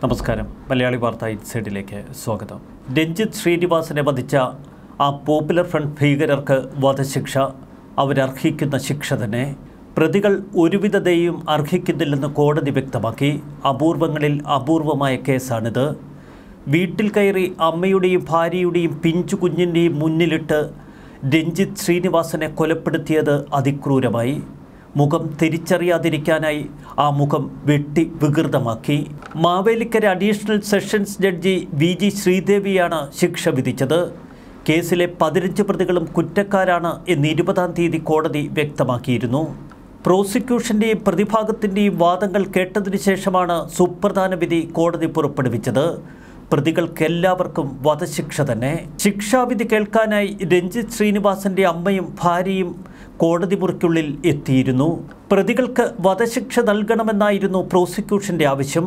നമസ്കാരം. മലയാളി വാർത്ത ഇൻസൈഡിലേക്ക് സ്വാഗതം. രഞ്ജിത്ത് ശ്രീനിവാസനെ വധിച്ച ആ പോപ്പുലർ ഫ്രണ്ട് ഭീകരർക്ക് വധശിക്ഷ. അവരർഹിക്കുന്ന ശിക്ഷ തന്നെ പ്രതികൾ ഒരുവിധതയും അർഹിക്കുന്നില്ലെന്ന് കോടതി വ്യക്തമാക്കി. അപൂർവങ്ങളിൽ അപൂർവമായ കേസാണിത്. വീട്ടിൽ കയറി അമ്മയുടെയും ഭാര്യയുടെയും പിഞ്ചു കുഞ്ഞിന്റെയും മുന്നിലിട്ട് രഞ്ജിത്ത് ശ്രീനിവാസനെ കൊലപ്പെടുത്തിയത് അതിക്രൂരമായി. മുഖം തിരിച്ചറിയാതിരിക്കാനായി ആ മുഖം വെട്ടി വികൃതമാക്കി. Mavelikara additional sessions judge V G ശ്രീദേവിയാണ് ശിക്ഷ വിധിച്ചത്. കേസിലെ പതിനഞ്ച് പ്രതികളും കുറ്റക്കാരാണ് എന്ന് ഇരുപതാം തീയതി കോടതി വ്യക്തമാക്കിയിരുന്നു. പ്രോസിക്യൂഷന്റെയും പ്രതിഭാഗത്തിന്റെയും വാദങ്ങൾ കേട്ടതിനു ശേഷമാണ് സുപ്രധാന വിധി കോടതി പുറപ്പെടുവിച്ചത്. പ്രതികൾക്കെല്ലാവർക്കും വധശിക്ഷ തന്നെ. ശിക്ഷാവിധി കേൾക്കാനായി രഞ്ജിത് ശ്രീനിവാസന്റെ അമ്മയും ഭാര്യയും കോടതി മുറിക്കുള്ളിൽ എത്തിയിരുന്നു. പ്രതികൾക്ക് വധശിക്ഷ നൽകണമെന്നായിരുന്നു പ്രോസിക്യൂഷന്റെ ആവശ്യം.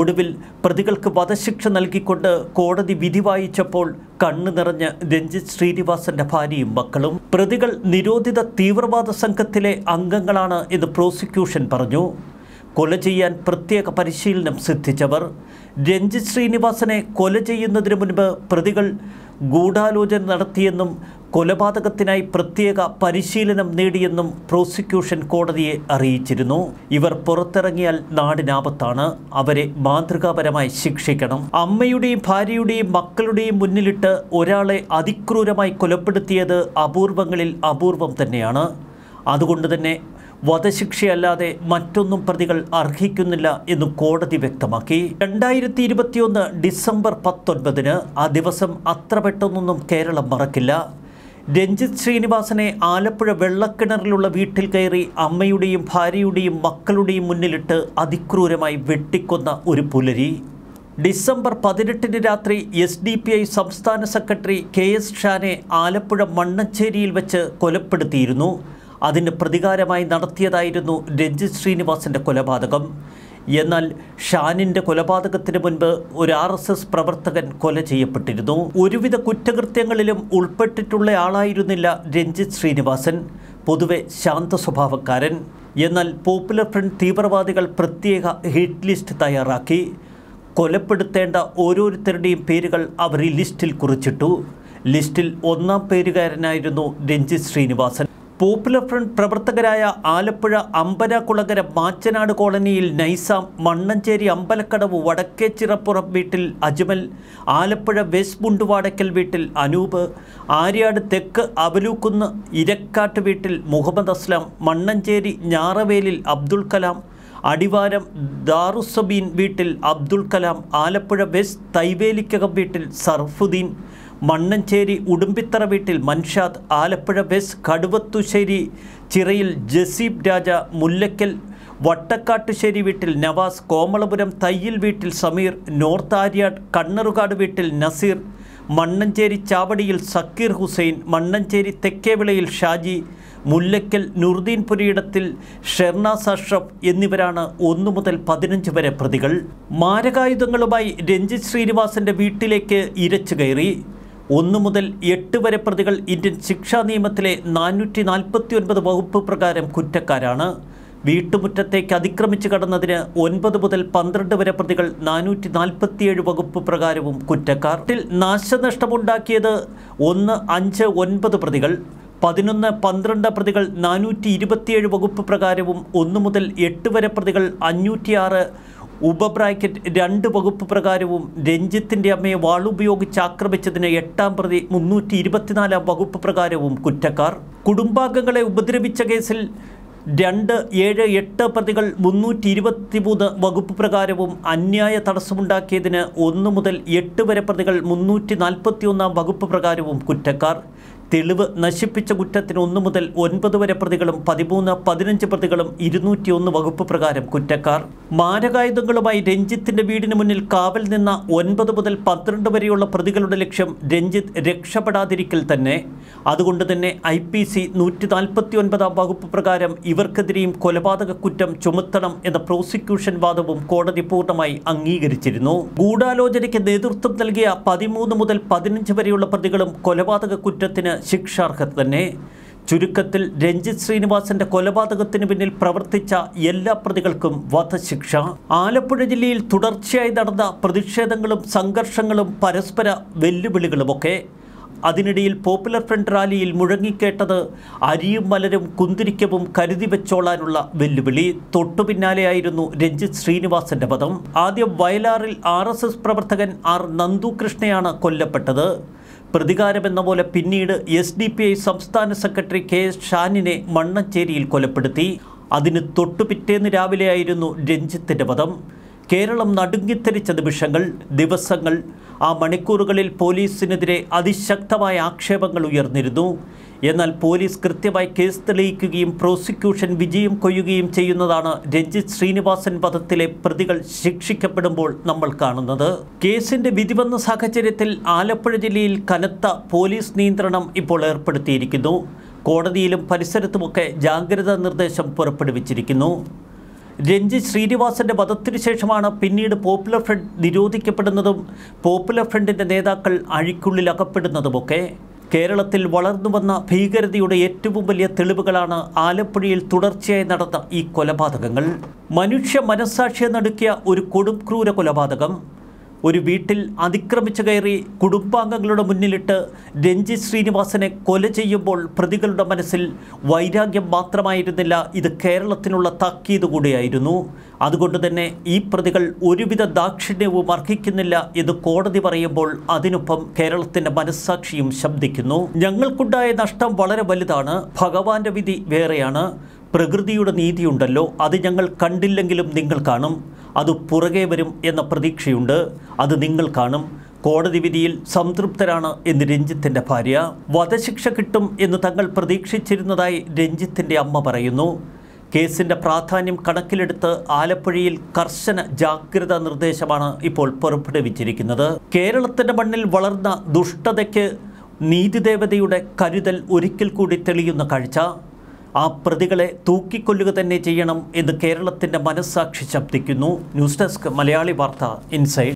ഒടുവിൽ പ്രതികൾക്ക് വധശിക്ഷ നൽകിക്കൊണ്ട് കോടതി വിധി വായിച്ചപ്പോൾ കണ്ണു നിറഞ്ഞ് രഞ്ജിത്ത് ശ്രീനിവാസന്റെ ഭാര്യയും മക്കളും. പ്രതികൾ നിരോധിത തീവ്രവാദ സംഘത്തിലെ അംഗങ്ങളാണ് എന്ന് പ്രോസിക്യൂഷൻ പറഞ്ഞു. കൊല ചെയ്യാൻ പ്രത്യേക പരിശീലനം സിദ്ധിച്ചവർ. രഞ്ജിത് ശ്രീനിവാസനെ കൊല ചെയ്യുന്നതിന് മുൻപ് പ്രതികൾ ഗൂഢാലോചന നടത്തിയെന്നും കൊലപാതകത്തിനായി പ്രത്യേക പരിശീലനം നേടിയെന്നും പ്രോസിക്യൂഷൻ കോടതിയെ അറിയിച്ചിരുന്നു. ഇവർ പുറത്തിറങ്ങിയാൽ നാടിനാപത്താണ്. അവരെ മാതൃകാപരമായി ശിക്ഷിക്കണം. അമ്മയുടെയും ഭാര്യയുടെയും മക്കളുടെയും മുന്നിലിട്ട് ഒരാളെ അതിക്രൂരമായി കൊലപ്പെടുത്തിയത് അപൂർവങ്ങളിൽ അപൂർവം തന്നെയാണ്. അതുകൊണ്ട് തന്നെ വധശിക്ഷയല്ലാതെ മറ്റൊന്നും പ്രതികൾ അർഹിക്കുന്നില്ല എന്നും കോടതി വ്യക്തമാക്കി. രണ്ടായിരത്തി ഇരുപത്തിയൊന്ന് ഡിസംബർ പത്തൊൻപതിന് ആ ദിവസം അത്ര പെട്ടെന്നൊന്നും കേരളം മറക്കില്ല. രഞ്ജിത്ത് ശ്രീനിവാസനെ ആലപ്പുഴ വെള്ളക്കിണറിലുള്ള വീട്ടിൽ കയറി അമ്മയുടെയും ഭാര്യയുടെയും മക്കളുടെയും മുന്നിലിട്ട് അതിക്രൂരമായി വെട്ടിക്കൊന്ന ഒരു പുലരി. ഡിസംബർ പതിനെട്ടിന് രാത്രി എസ് ഡി പി ഐ സംസ്ഥാന സെക്രട്ടറി കെ എസ് ഷാനെ ആലപ്പുഴ മണ്ണഞ്ചേരിയിൽ വെച്ച് കൊലപ്പെടുത്തിയിരുന്നു. അതിന് പ്രതികാരമായി നടത്തിയതായിരുന്നു രഞ്ജിത്ത് ശ്രീനിവാസന്റെ കൊലപാതകം. എന്നാൽ ഷാനിന്റെ കൊലപാതകത്തിന് മുൻപ് ഒരു ആർ എസ് എസ് പ്രവർത്തകൻ കൊല ചെയ്യപ്പെട്ടിരുന്നു. ഒരുവിധ കുറ്റകൃത്യങ്ങളിലും ഉൾപ്പെട്ടിട്ടുള്ള ആളായിരുന്നില്ല രഞ്ജിത് ശ്രീനിവാസൻ. പൊതുവെ ശാന്ത സ്വഭാവക്കാരൻ. എന്നാൽ പോപ്പുലർ ഫ്രണ്ട് തീവ്രവാദികൾ പ്രത്യേക ഹിറ്റ് ലിസ്റ്റ് തയ്യാറാക്കി. കൊലപ്പെടുത്തേണ്ട ഓരോരുത്തരുടെയും പേരുകൾ അവർ ഈ ലിസ്റ്റിൽ കുറിച്ചിട്ടു. ലിസ്റ്റിൽ ഒന്നാം പേരുകാരനായിരുന്നു രഞ്ജിത് ശ്രീനിവാസൻ. പോപ്പുലർ ഫ്രണ്ട് പ്രവർത്തകരായ ആലപ്പുഴ അമ്പലക്കുളങ്ങര മാച്ചനാട് കോളനിയിൽ നൈസാം മണ്ണഞ്ചേരി അമ്പലക്കടവ് വടക്കേ ചിറപ്പുറം വീട്ടിൽ അജ്മൽ ആലപ്പുഴ വെസ്റ്റ് മുണ്ടുവാടക്കൽ വീട്ടിൽ അനൂപ് ആര്യാട് തെക്ക് അവലൂക്കുന്ന് ഇരക്കാട്ട് വീട്ടിൽ മുഹമ്മദ് അസ്ലാം മണ്ണഞ്ചേരി ഞാറവേലിൽ അബ്ദുൽ കലാം അടിവാരം ദാറുസബീൻ വീട്ടിൽ അബ്ദുൽ കലാം ആലപ്പുഴ വെസ്റ്റ് തൈവേലിക്കകം വീട്ടിൽ സർഫുദ്ദീൻ മണ്ണഞ്ചേരി ഉടുമ്പിത്തറ വീട്ടിൽ മൻഷാദ് ആലപ്പുഴ വെസ്റ്റ് കടുവത്തുശ്ശേരി ചിറയിൽ ജസീബ് രാജ മുല്ലക്കൽ വട്ടക്കാട്ടുശ്ശേരി വീട്ടിൽ നവാസ് കോമളപുരം തയ്യിൽ വീട്ടിൽ സമീർ നോർത്ത് ആര്യാട് കണ്ണറുകാട് വീട്ടിൽ നസീർ മണ്ണഞ്ചേരി ചാവടിയിൽ സക്കീർ ഹുസൈൻ മണ്ണഞ്ചേരി തെക്കേവിളയിൽ ഷാജി മുല്ലക്കൽ നുർദീൻ പുരയിടത്തിൽ അഷ്റഫ് എന്നിവരാണ് ഒന്നു മുതൽ പതിനഞ്ച് വരെ പ്രതികൾ. മാരകായുധങ്ങളുമായി രഞ്ജിത് ശ്രീനിവാസന്റെ വീട്ടിലേക്ക് ഇരച്ചു കയറി. ഒന്നു മുതൽ എട്ട് വരെ പ്രതികൾ ഇന്ത്യൻ ശിക്ഷാ നിയമത്തിലെ നാനൂറ്റി നാൽപ്പത്തി ഒൻപത് വകുപ്പ് പ്രകാരം കുറ്റക്കാരാണ്. വീട്ടുമുറ്റത്തേക്ക് അതിക്രമിച്ചു കടന്നതിന് ഒൻപത് മുതൽ പന്ത്രണ്ട് വരെ പ്രതികൾ നാനൂറ്റി നാൽപ്പത്തിയേഴ് വകുപ്പ് പ്രകാരവും കുറ്റക്കാർ. ിൽ നാശനഷ്ടമുണ്ടാക്കിയത് ഒന്ന് അഞ്ച് ഒൻപത് പ്രതികൾ. പതിനൊന്ന് പന്ത്രണ്ട് പ്രതികൾ നാനൂറ്റി ഇരുപത്തിയേഴ് വകുപ്പ് പ്രകാരവും ഒന്ന് മുതൽ എട്ട് വരെ പ്രതികൾ അഞ്ഞൂറ്റിയാറ് ഉപബ്രാക്കറ്റ് രണ്ട് വകുപ്പ് പ്രകാരവും രഞ്ജിത്തിന്റെ അമ്മയെ വാളുപയോഗിച്ച് ആക്രമിച്ചതിന് എട്ടാം പ്രതി മുന്നൂറ്റി ഇരുപത്തിനാലാം വകുപ്പ് പ്രകാരവും കുറ്റക്കാർ. കുടുംബാംഗങ്ങളെ ഉപദ്രവിച്ച കേസിൽ രണ്ട് ഏഴ് എട്ട് പ്രതികൾ മുന്നൂറ്റി ഇരുപത്തി മൂന്ന് വകുപ്പ് പ്രകാരവും അന്യായ തടസ്സമുണ്ടാക്കിയതിന് ഒന്ന് മുതൽ എട്ട് വരെ പ്രതികൾ മുന്നൂറ്റി നാൽപ്പത്തി ഒന്നാം വകുപ്പ് പ്രകാരവും കുറ്റക്കാർ. തെളിവ് നശിപ്പിച്ച കുറ്റത്തിന് ഒന്നു മുതൽ ഒൻപത് വരെ പ്രതികളും പതിമൂന്ന് പതിനഞ്ച് പ്രതികളും ഇരുന്നൂറ്റിയൊന്ന് വകുപ്പ് പ്രകാരം കുറ്റക്കാർ. മാരകായുധങ്ങളുമായി രഞ്ജിത്തിന്റെ വീടിന് മുന്നിൽ കാവൽ നിന്ന ഒൻപത് മുതൽ പന്ത്രണ്ട് വരെയുള്ള പ്രതികളുടെ ലക്ഷ്യം രഞ്ജിത്ത് രക്ഷപ്പെടാതിരിക്കൽ തന്നെ. അതുകൊണ്ട് തന്നെ ഐ പി സി നൂറ്റി നാൽപ്പത്തി ഒൻപതാം വകുപ്പ് പ്രകാരം ഇവർക്കെതിരെയും കൊലപാതക കുറ്റം ചുമത്തണം എന്ന പ്രോസിക്യൂഷൻ വാദവും കോടതി പൂർണമായി അംഗീകരിച്ചിരുന്നു. ഗൂഢാലോചനയ്ക്ക് നേതൃത്വം നൽകിയ പതിമൂന്ന് മുതൽ പതിനഞ്ച് വരെയുള്ള പ്രതികളും കൊലപാതക കുറ്റത്തിന് ശിക്ഷാർഹത തന്നെ ചുരുക്കത്തിൽ രഞ്ജിത് ശ്രീനിവാസന്റെ കൊലപാതകത്തിന് പിന്നിൽ പ്രവർത്തിച്ച എല്ലാ പ്രതികൾക്കും വധശിക്ഷ. ആലപ്പുഴ ജില്ലയിൽ തുടർച്ചയായി നടന്ന പ്രതിഷേധങ്ങളും സംഘർഷങ്ങളും പരസ്പര വെല്ലുവിളികളുമൊക്കെ. അതിനിടയിൽ പോപ്പുലർ ഫ്രണ്ട് റാലിയിൽ മുഴങ്ങിക്കേട്ടത് അരിയും മലരും കുന്തിരിക്കവും കരുതി വെച്ചോളാനുള്ള വെല്ലുവിളി. തൊട്ടു പിന്നാലെയായിരുന്നു രഞ്ജിത്ത് ശ്രീനിവാസന്റെ പദം ആദ്യം വയലാറിൽ ആർ പ്രവർത്തകൻ ആർ നന്ദുകൃഷ്ണയാണ് കൊല്ലപ്പെട്ടത്. പ്രതികാരമെന്ന പോലെ പിന്നീട് എസ് ഡി പി ഐ സംസ്ഥാന സെക്രട്ടറി കെ എസ് ഷാനിനെ മണ്ണഞ്ചേരിയിൽ കൊലപ്പെടുത്തി. അതിന് തൊട്ടു പിറ്റേന്ന് രാവിലെയായിരുന്നു രഞ്ജിത്തിന്റെ പദം കേരളം നടുങ്ങിത്തെരിച്ച നിമിഷങ്ങൾ ദിവസങ്ങൾ ആ മണിക്കൂറുകളിൽ പോലീസിനെതിരെ അതിശക്തമായ ആക്ഷേപങ്ങൾ ഉയർന്നിരുന്നു. എന്നാൽ പോലീസ് കൃത്യമായി കേസ് തെളിയിക്കുകയും പ്രോസിക്യൂഷൻ വിജയം കൊയ്യുകയും ചെയ്യുന്നതാണ് രഞ്ജിത്ത് ശ്രീനിവാസൻ വധത്തിലെ പ്രതികൾ ശിക്ഷിക്കപ്പെടുമ്പോൾ നമ്മൾ കാണുന്നത്. കേസിന്റെ വിധി വന്ന സാഹചര്യത്തിൽ ആലപ്പുഴ ജില്ലയിൽ കനത്ത പോലീസ് നിയന്ത്രണം ഇപ്പോൾ ഏർപ്പെടുത്തിയിരിക്കുന്നു. കോടതിയിലും പരിസരത്തുമൊക്കെ ജാഗ്രതാ നിർദ്ദേശം പുറപ്പെടുവിച്ചിരിക്കുന്നു. രഞ്ജിത് ശ്രീനിവാസന്റെ വധത്തിനു ശേഷമാണ് പിന്നീട് പോപ്പുലർ ഫ്രണ്ട് നിരോധിക്കപ്പെടുന്നതും പോപ്പുലർ ഫ്രണ്ടിന്റെ നേതാക്കൾ അഴിക്കുള്ളിൽ അകപ്പെടുന്നതുമൊക്കെ. കേരളത്തിൽ വളർന്നു വന്ന ഭീകരതയുടെ ഏറ്റവും വലിയ തെളിവുകളാണ് ആലപ്പുഴയിൽ തുടർച്ചയായി നടന്ന ഈ കൊലപാതകങ്ങൾ. മനുഷ്യ മനസ്സാക്ഷിയെ നടുക്കിയ ഒരു കൊടും ക്രൂര കൊലപാതകം. ഒരു വീട്ടിൽ അതിക്രമിച്ചു കയറി കുടുംബാംഗങ്ങളുടെ മുന്നിലിട്ട് രഞ്ജിത് ശ്രീനിവാസനെ കൊല ചെയ്യുമ്പോൾ പ്രതികളുടെ മനസ്സിൽ വൈരാഗ്യം മാത്രമായിരുന്നില്ല ഇത് കേരളത്തിനുള്ള താക്കീത് കൂടിയായിരുന്നു. അതുകൊണ്ട് തന്നെ ഈ പ്രതികൾ ഒരുവിധ ദാക്ഷിണ്യവും അർഹിക്കുന്നില്ല എന്ന് കോടതി പറയുമ്പോൾ അതിനൊപ്പം കേരളത്തിന്റെ മനസ്സാക്ഷിയും ശബ്ദിക്കുന്നു. ഞങ്ങൾക്കുണ്ടായ നഷ്ടം വളരെ വലുതാണ് ഭഗവാന്റെ വിധി വേറെയാണ്. പ്രകൃതിയുടെ നീതിയുണ്ടല്ലോ അത് ഞങ്ങൾ കണ്ടില്ലെങ്കിലും നിങ്ങൾ കാണും. അത് പുറകെ വരും എന്ന പ്രതീക്ഷയുണ്ട്. അത് നിങ്ങൾ കാണും. കോടതി വിധിയിൽ സംതൃപ്തരാണ് എന്ന് രഞ്ജിത്തിന്റെ ഭാര്യ. വധശിക്ഷ കിട്ടും എന്ന് തങ്ങൾ പ്രതീക്ഷിച്ചിരുന്നതായി രഞ്ജിത്തിന്റെ അമ്മ പറയുന്നു. കേസിന്റെ പ്രാധാന്യം കണക്കിലെടുത്ത് ആലപ്പുഴയിൽ കർശന ജാഗ്രതാ നിർദ്ദേശമാണ് ഇപ്പോൾ പുറപ്പെടുവിച്ചിരിക്കുന്നത്. കേരളത്തിന്റെ മണ്ണിൽ വളർന്ന ദുഷ്ടതയ്ക്ക് നീതിദേവതയുടെ കരുതൽ ഒരിക്കൽ കൂടി തെളിയുന്ന കാഴ്ച. ആ പ്രതികളെ തൂക്കിക്കൊല്ലുക തന്നെ ചെയ്യണം എന്ന് കേരളത്തിന്റെ മനസ്സാക്ഷി ശബ്ദിക്കുന്നു. ന്യൂസ് ഡെസ്ക് മലയാളി വാർത്ത ഇൻസൈഡ്.